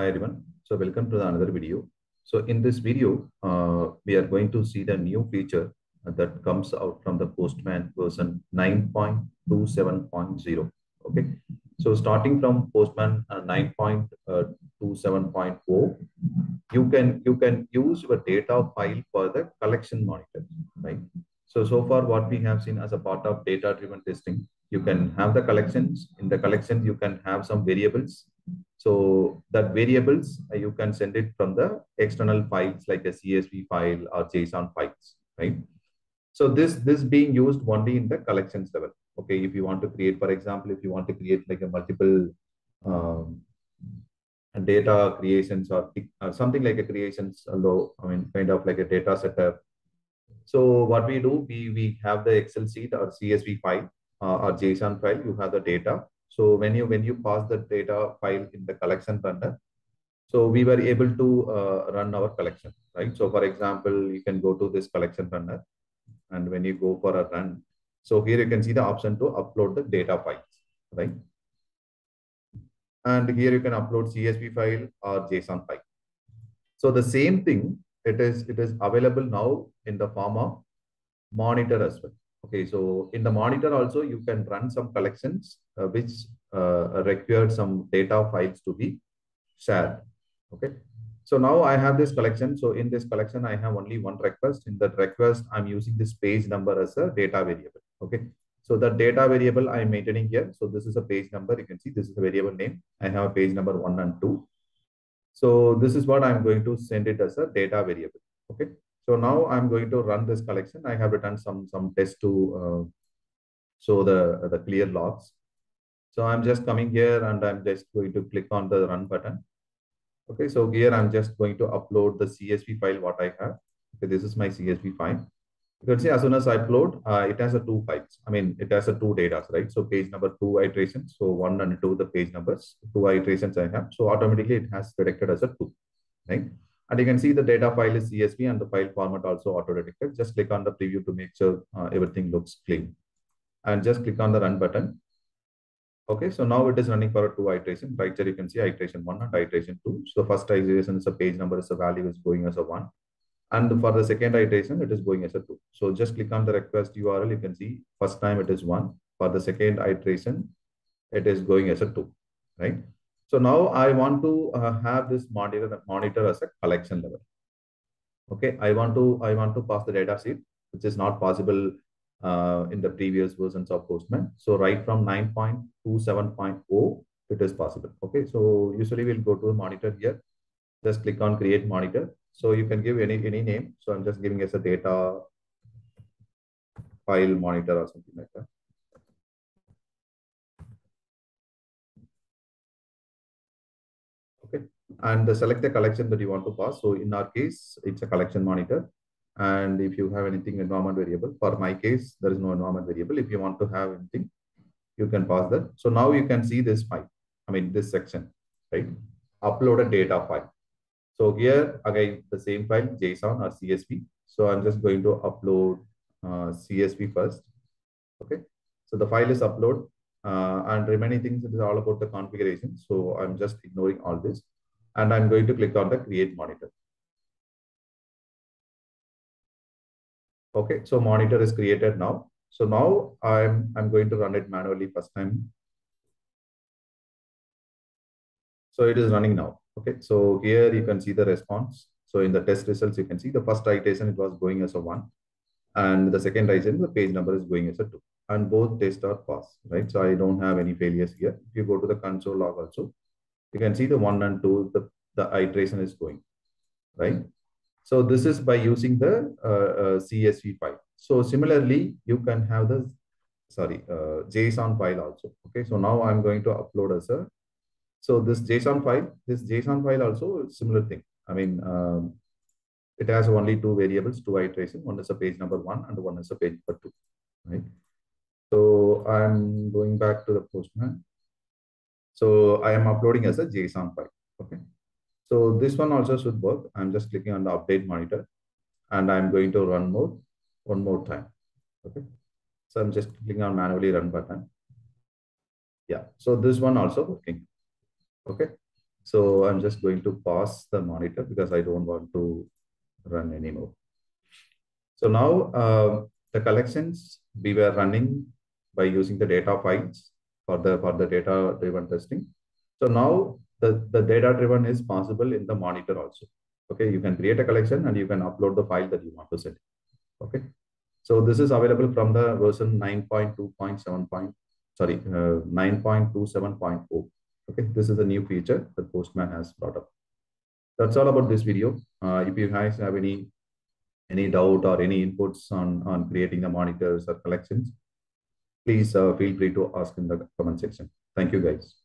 Hi everyone. So welcome to the another video. So in this video, uh, we are going to see the new feature that comes out from the Postman version 9.27.0. Okay. So starting from Postman uh, 9.27.0, you can you can use your data file for the collection monitor, right? So so far what we have seen as a part of data-driven testing, you can have the collections. In the collections, you can have some variables so that variables, uh, you can send it from the external files like a CSV file or JSON files, right? So this, this being used only in the collections level. Okay, if you want to create, for example, if you want to create like a multiple um, data creations or, or something like a creations, although I mean, kind of like a data setup. So what we do, we, we have the Excel sheet or CSV file uh, or JSON file, you have the data so when you when you pass the data file in the collection runner, so we were able to uh, run our collection, right? So for example, you can go to this collection runner, and when you go for a run, so here you can see the option to upload the data files, right? And here you can upload CSV file or JSON file. So the same thing, it is it is available now in the form of monitor as well. Okay, so in the monitor also you can run some collections uh, which uh, require some data files to be shared. Okay, so now I have this collection. So in this collection, I have only one request. In that request, I'm using this page number as a data variable. Okay, so the data variable I'm maintaining here. So this is a page number. You can see this is a variable name. I have a page number one and two. So this is what I'm going to send it as a data variable. Okay. So now I'm going to run this collection. I have written some some test to uh, show the the clear logs. So I'm just coming here and I'm just going to click on the run button. Okay, so here I'm just going to upload the CSV file what I have. Okay, this is my CSV file. You can see as soon as I upload, uh, it has a two files. I mean, it has a two data, right? So page number two iterations. So one and two, the page numbers, two iterations I have. So automatically it has detected as a two, right? And you can see the data file is CSV and the file format also auto-detected. Just click on the preview to make sure uh, everything looks clean. And just click on the run button. Okay, so now it is running for a two iteration. Right here you can see iteration one and iteration two. So the first iteration is a page number, is a value is going as a one. And for the second iteration, it is going as a two. So just click on the request URL. You can see first time it is one. For the second iteration, it is going as a two, right? So now I want to uh, have this monitor, monitor as a collection level. Okay, I want to I want to pass the data sheet, which is not possible uh, in the previous versions of Postman. So right from 9.27.0, it is possible. Okay, so usually we'll go to the monitor here. Just click on create monitor. So you can give any any name. So I'm just giving as a data file monitor or something like that. And select the collection that you want to pass. So in our case it's a collection monitor. And if you have anything environment variable for my case there is no environment variable. If you want to have anything you can pass that. So now you can see this file i mean this section right? Upload a data file. So here again the same file json or csv so i'm just going to upload uh, csv first. Okay? So the file is upload uh, and remaining things it is all about the configuration. So I'm just ignoring all this and I'm going to click on the create monitor. Okay, so monitor is created now. So now I'm, I'm going to run it manually first time. So it is running now. Okay, so here you can see the response. So in the test results, you can see the first iteration, it was going as a one. And the second iteration, the page number is going as a two and both tests are passed, right? So I don't have any failures here. If you go to the console log also, you can see the one and two, the, the iteration is going, right? So this is by using the uh, uh, CSV file. So similarly, you can have the, sorry, uh, JSON file also. Okay, so now I'm going to upload as a, so this JSON file, this JSON file also similar thing. I mean, um, it has only two variables, two iterations. One is a page number one and one is a page number two, right? So I'm going back to the Postman. So I am uploading as a JSON file. Okay. So this one also should work. I'm just clicking on the update monitor and I'm going to run mode one more time. Okay. So I'm just clicking on manually run button. Yeah. So this one also working. Okay. So I'm just going to pause the monitor because I don't want to run anymore. So now uh, the collections we were running by using the data files for the for the data driven testing. So now the, the data driven is possible in the monitor also. Okay, you can create a collection and you can upload the file that you want to set. Okay, so this is available from the version 9.2.7. Sorry, uh, 9.27.0. Okay, this is a new feature that Postman has brought up. That's all about this video. Uh, if you guys have any any doubt or any inputs on, on creating the monitors or collections, please uh, feel free to ask in the comment section. Thank you guys.